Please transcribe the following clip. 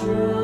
true.